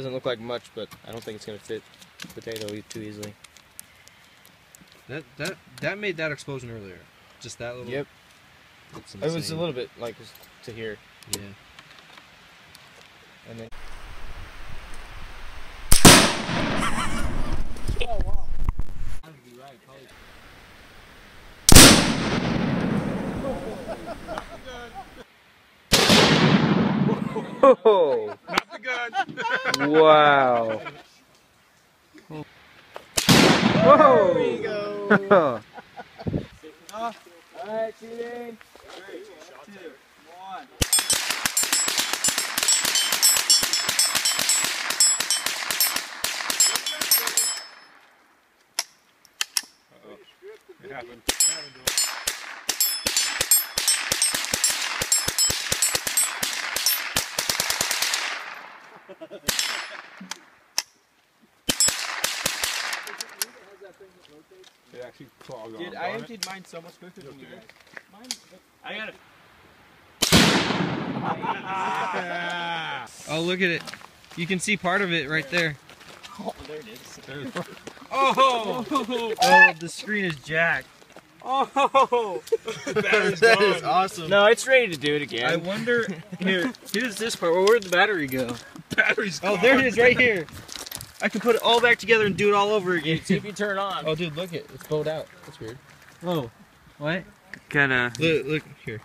Doesn't look like much, but I don't think it's gonna fit potato too easily. That that that made that explosion earlier. Just that little. Yep. It was a little bit like to here, Yeah. and then. Oh! Not the gun. Wow! Whoa! There you go. Alright, shooting. Three, two, one. It happened. It happened to us. It actually clogged Dude, on, I emptied mine so much quicker than you guys. Mine. I got it. Oh, look at it. You can see part of it right there. Oh, there it is. Oh! oh, the screen is jacked. Oh, that is awesome. No, it's ready to do it again. I wonder. Here, here's this part. Well, where'd the battery go? Battery's Oh, gone. there it is, right here. I can put it all back together and do it all over again. See if you turn on. Oh, dude, look at it. It's bowed out. That's weird. oh, what? Kinda. Look, look here.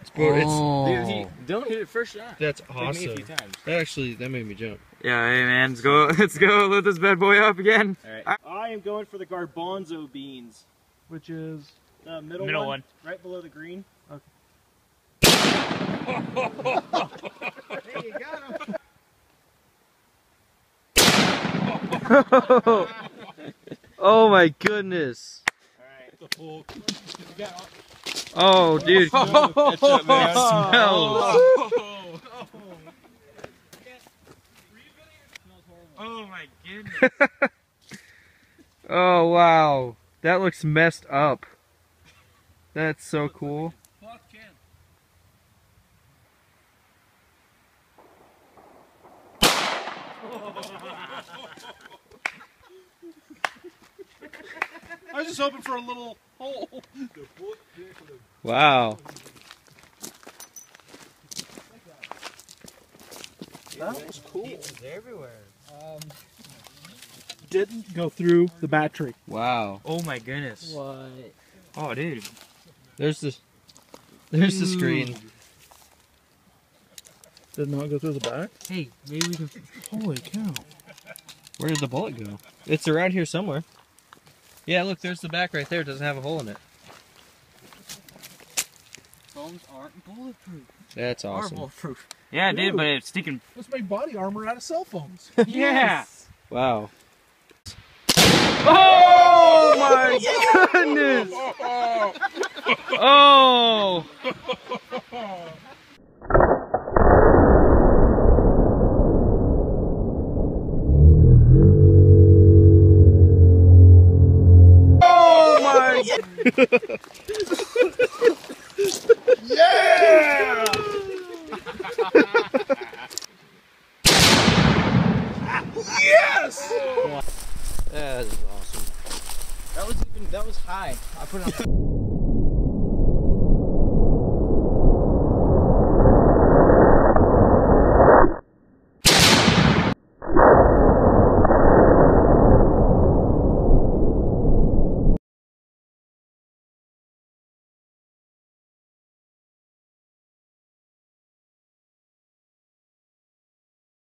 It's bowed. Oh. Dude, he, don't hit it first shot. That's Like me a awesome. few times. That actually that made me jump. Yeah, hey man, let's go. Let's go. Load this bad boy up again. All right. I am going for the garbanzo beans. Which is The middle, Middle one, one. right below the green. Okay. oh my goodness. All right. Oh, dude. Catch that, man. smells. Oh my goodness. Oh wow. That looks messed up. That's so cool. I was just hoping for a little hole. Wow. That was cool. It was everywhere. Didn't go through the battery. Wow. Oh my goodness. What? Oh dude. There's the There's the screen. Did not go through the back. Hey, maybe we can. Holy cow! Where did the bullet go? It's around here somewhere. Yeah, look, there's the back right there. It doesn't have a hole in it. Phones aren't bulletproof. That's awesome. bulletproof. Yeah, dude, Dude. but it's sticking. Let's make body armor out of cell phones. Yeah. Wow. Oh my goodness! Oh! Oh my! That is awesome. That was even that was high. I put it on.